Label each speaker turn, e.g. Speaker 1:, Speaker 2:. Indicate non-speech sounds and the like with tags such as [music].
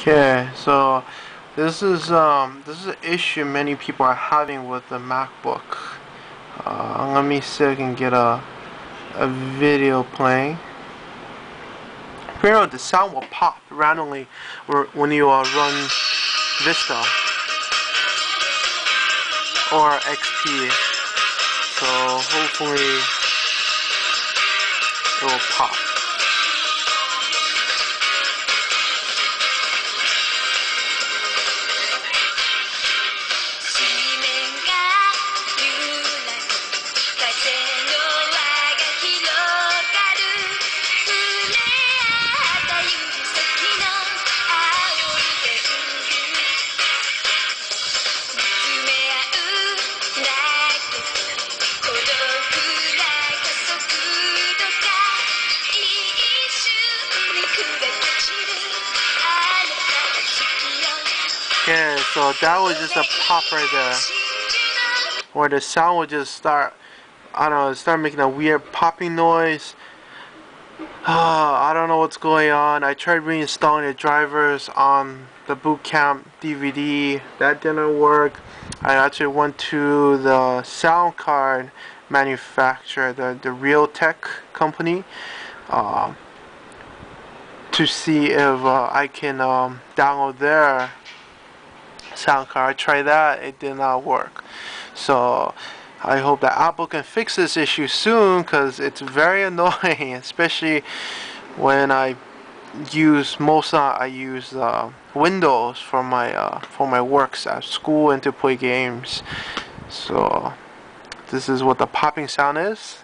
Speaker 1: Okay, so this is um this is an issue many people are having with the MacBook. Uh, let me see if I can get a a video playing. Apparently, the sound will pop randomly when you uh, run Vista or XP. So hopefully it will pop. Okay, so that was just a pop right there. Where the sound would just start, I don't know, start making a weird popping noise. Uh, [sighs] I don't know what's going on. I tried reinstalling the drivers on the boot camp DVD. That didn't work. I actually went to the sound card manufacturer, the, the Realtek company, uh, to see if uh, I can um, download their sound card. I tried that, it did not work. So I hope that Apple can fix this issue soon because it's very [laughs] annoying, especially when I use most of I use uh, Windows for my uh, for my works at school and to play games. So this is what the popping sound is.